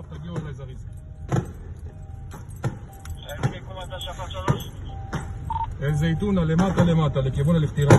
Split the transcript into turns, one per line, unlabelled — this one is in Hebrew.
אחריו, תגיעו אליי זריז.
מיקום אתה
אל זייתונה, למטה למטה, לכיוון אלקטירה.